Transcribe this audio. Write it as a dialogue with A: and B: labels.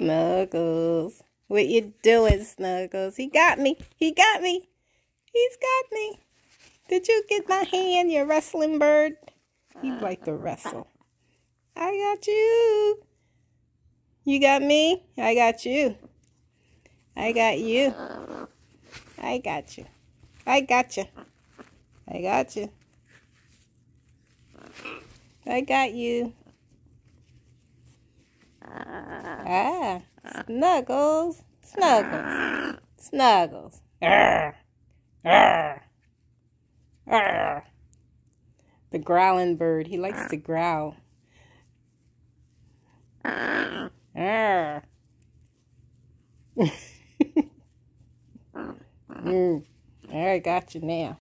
A: Snuggles. What you doing, Snuggles? He got me. He got me. He's got me. Did you get my hand, you wrestling bird? He'd like to wrestle. I got you. You got me? I got you. I got you. I got you. I got you. I got you. I got you. Ah, snuggles, snuggles, snuggles. The growling bird, he likes to growl. Mm. I got you now.